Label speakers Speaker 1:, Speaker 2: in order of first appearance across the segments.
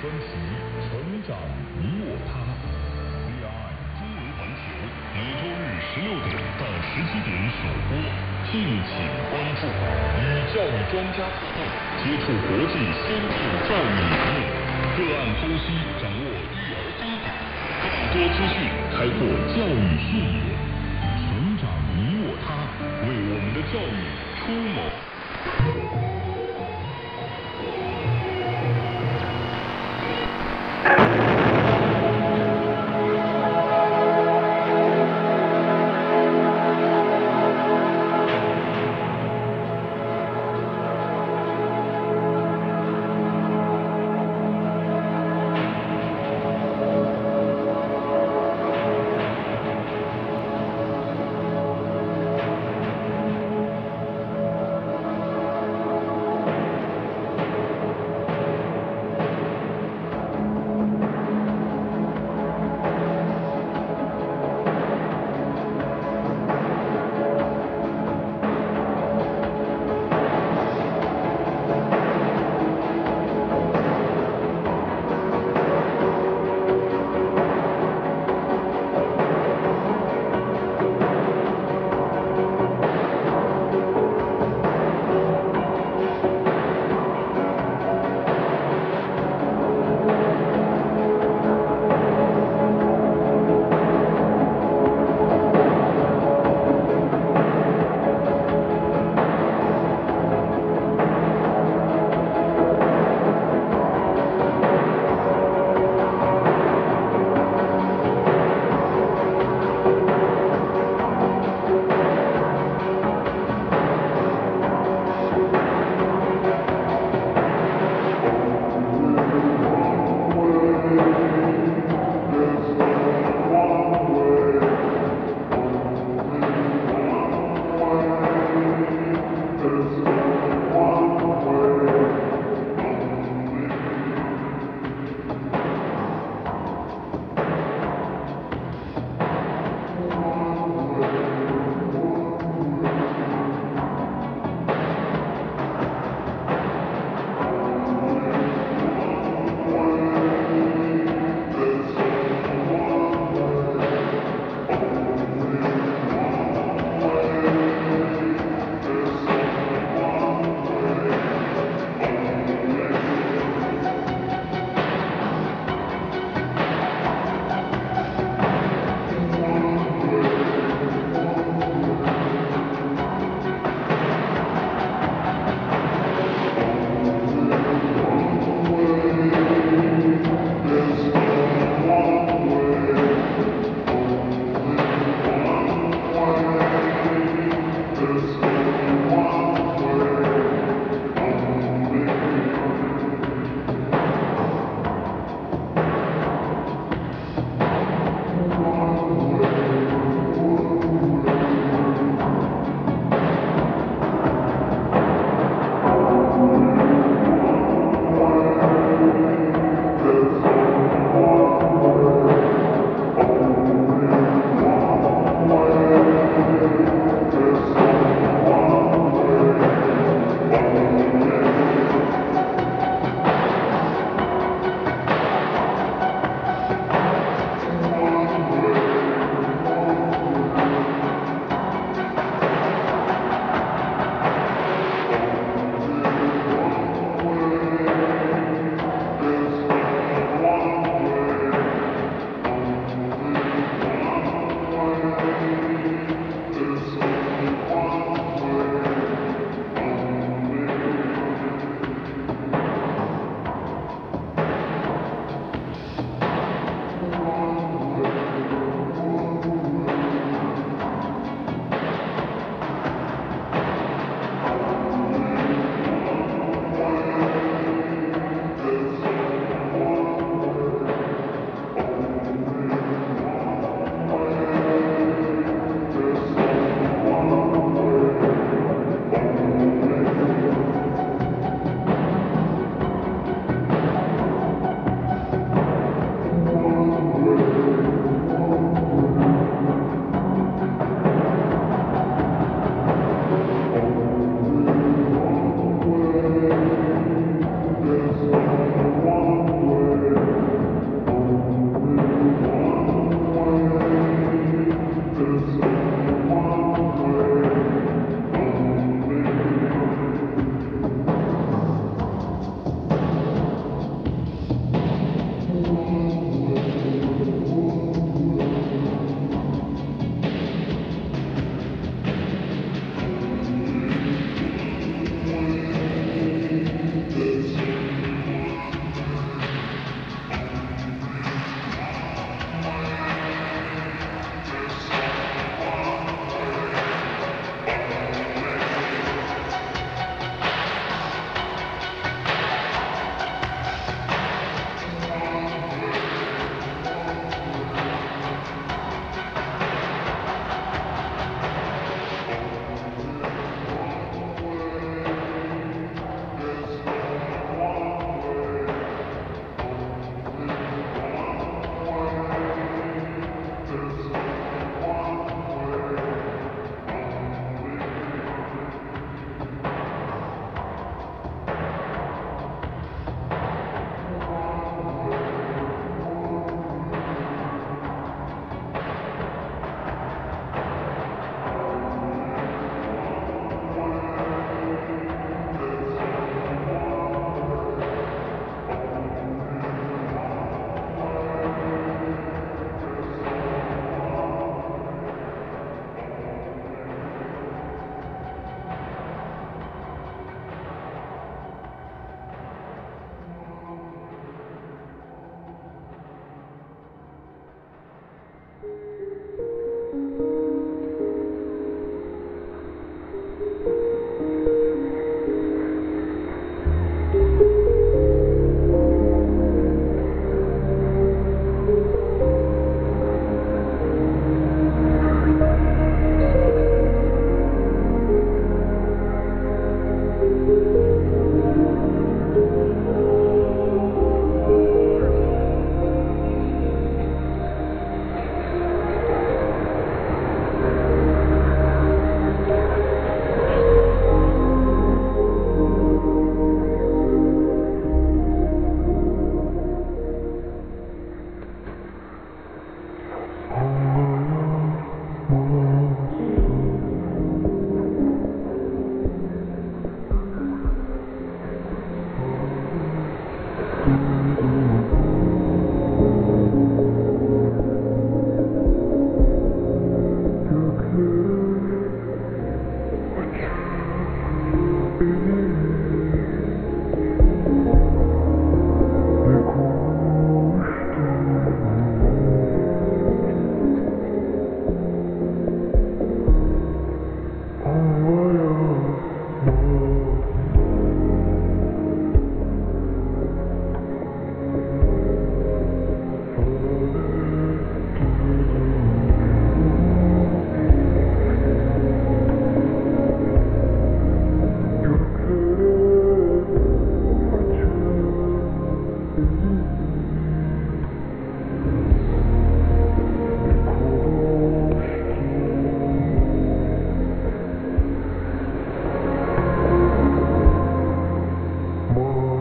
Speaker 1: 专题成长你我他第二爱中文环球每周日十六点到十七点首播敬请关注与教育专家互动接触国际先进教育理念个案剖析掌握育儿方法更多资讯开阔教育视野成长你我他为我们的教育出谋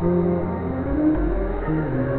Speaker 1: Thank you.